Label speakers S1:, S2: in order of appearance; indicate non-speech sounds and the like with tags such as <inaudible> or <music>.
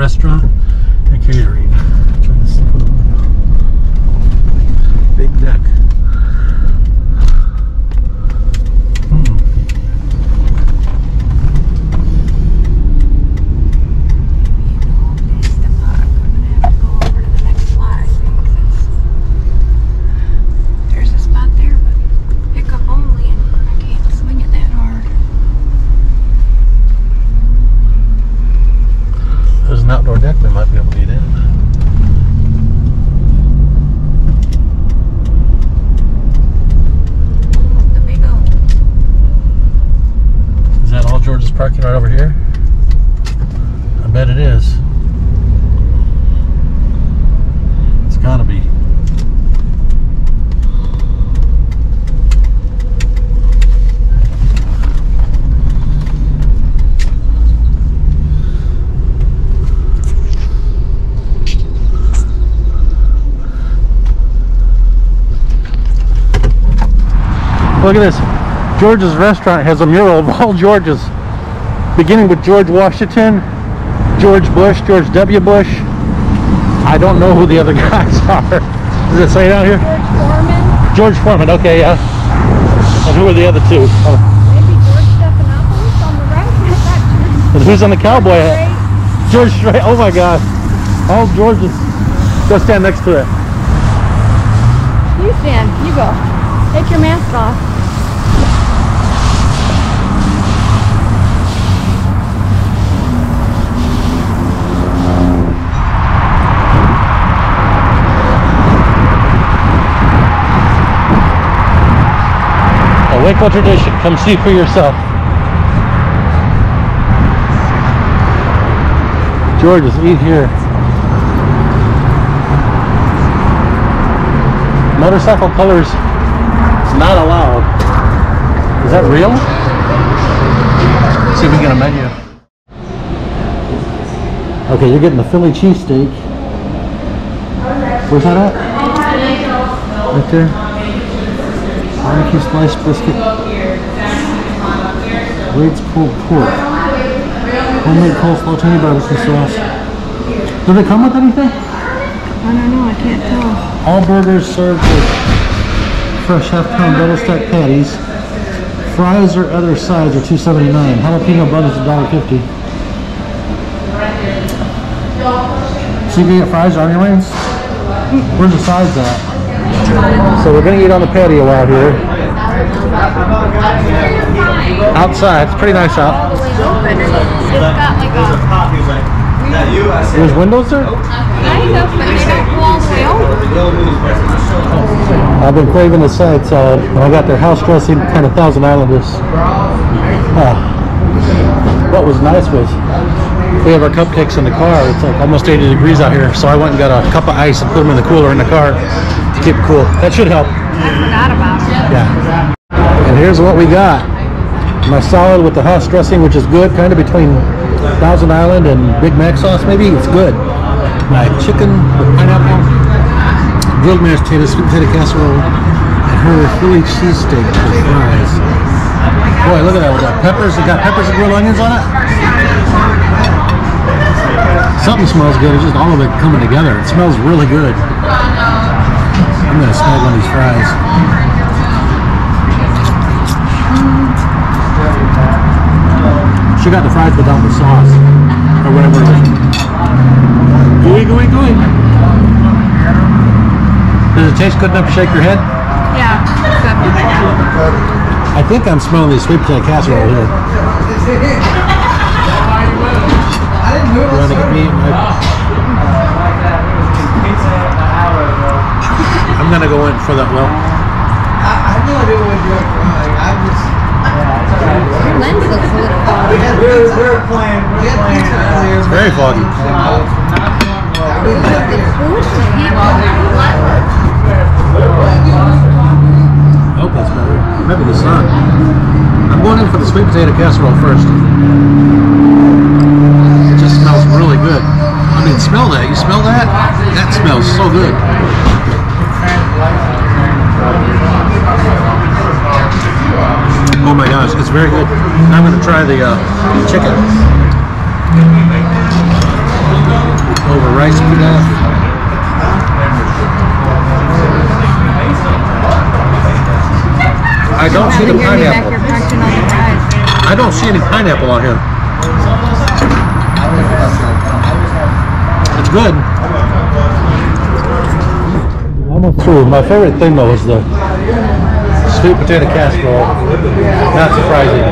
S1: Restaurant and Catering. Try to see what it- Big deck. Hmm.
S2: There's a spot there, but pickup only, and I can't swing it that hard.
S1: There's an outdoor deck we might be able to get in.
S2: The big old.
S1: Is that all Right over here? I bet it is. It's gotta be. Look at this. George's restaurant has a mural of all George's, beginning with George Washington, George Bush, George W. Bush. I don't know who the other <laughs> guys are. Does it say down here?
S2: George Foreman,
S1: George Foreman, okay, yeah. And who are the other two? Oh,
S2: maybe George Stephanopoulos on the right.
S1: And who's on the cowboy hat?
S2: George
S1: George Strait. Oh my God. All George's. Go stand next to it.
S2: You stand. You go. Take your mask off.
S1: Waco tradition. Come see for yourself. George's, eat here. Motorcycle colors is not allowed. Is that real? Let's see if we can get a menu. Okay, you're getting the Philly cheesesteak. Where's that at? Right there. Barbecue sliced brisket. Wade's pulled pork. Homemade coleslaw, tangy barbecue sauce. Do they come with anything?
S2: I don't know. I can't tell.
S1: All burgers served with fresh half-pound double-stacked patties. Fries or other sides are $2.79. Jalapeno buns is $1.50. So you can get fries or onion rings? Where's the sides at? So we're gonna eat on the patio out here. Outside, it's pretty nice out. There's windows there? I've been craving the side salad, and I got their house dressing, kind of Thousand Islanders. Ah. What was nice was we have our cupcakes in the car. It's like almost 80 degrees out here, so I went and got a cup of ice and put them in the cooler in the car to keep it cool. That should help.
S2: I forgot about it.
S1: Yeah. And here's what we got. My salad with the house dressing, which is good, kind of between Thousand Island and Big Mac sauce, maybe. It's good. My chicken with pineapple, grilled mashed potatoes, sweet potato casserole, and her Philly cheesesteak with fries. Boy, look at that. We got peppers. We got peppers and grilled onions on it. Something smells good. It's just all of it coming together. It smells really good. I'm gonna snag one of these fries. She got the fries without the sauce. Or whatever. Gooey, gooey, gooey. Does it taste good enough to shake your head?
S2: Yeah.
S1: I think I'm smelling the sweet potato casserole here. You want to get me? I'm gonna go in for that. Well,
S3: I I didn't want to do it. Like, I just.
S2: Your lens looks a little foggy.
S3: We were, we were playing. We were playing
S1: it's very foggy. I hope that's better. Maybe the sun. I'm going in for the sweet potato casserole first. It just smells really good. I mean, smell that. You smell that? That smells so good. Oh my gosh, it's very good. I'm going to try the uh, chicken. over rice pilaf. I don't see the
S2: You're gonna be back
S1: pineapple.
S2: here crunching all the fries.
S1: I don't see any pineapple on here. Good. Almost through. My favorite thing though is the sweet potato casserole. Not surprising.